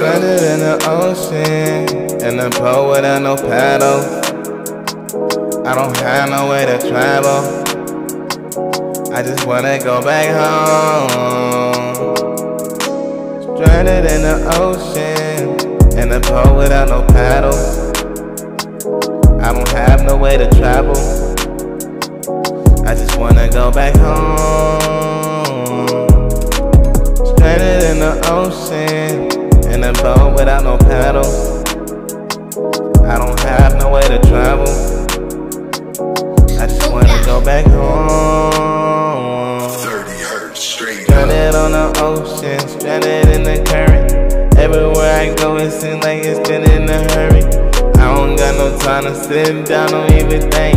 the ocean, in the boat without no paddle. I don't have no way to travel. I just wanna go back home. Stranded in the ocean, in the boat without no paddle. I don't have no way to travel. I just wanna go back home. Stranded in the ocean, have no to travel. I just wanna go back home. 30 hertz straight. Stranded on the ocean, stranded in the current. Everywhere I go, it seems like it's been in a hurry. I don't got no time to sit down or even think.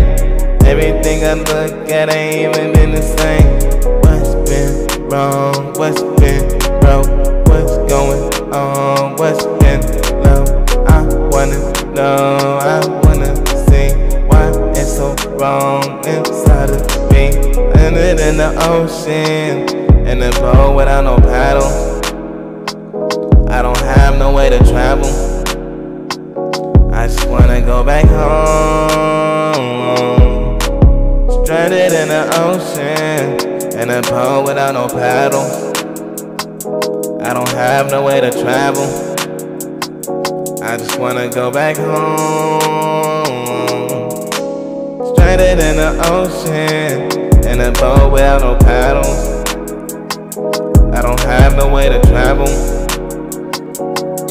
Everything I look at ain't even been the same. What's been wrong? What's been broke? What's going on? What's been low? I wanna know, I wrong inside of me. Landed in the ocean, in a boat without no paddle. I don't have no way to travel. I just wanna go back home. Stranded in the ocean, in a boat without no paddle. I don't have no way to travel. I just wanna go back home. Stranded in the ocean, in a boat without no paddles. I don't have no way to travel.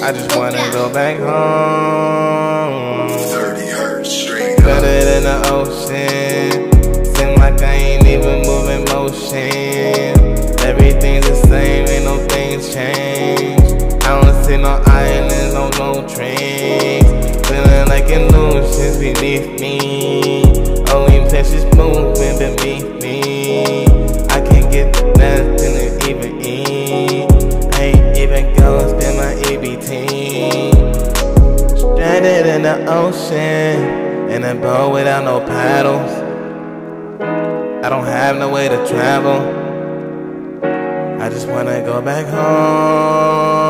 I just wanna go back home. 30 hertz straight. Better than the ocean. Seem like I ain't even moving motion. Everything's the same, ain't no things change. I don't see no islands, no no trains. Like illusions beneath me. Only precious moving beneath me. I can't get nothing to even eat. I ain't even gonna my EBT. Stranded in the ocean, in a boat without no paddles. I don't have no way to travel. I just wanna go back home.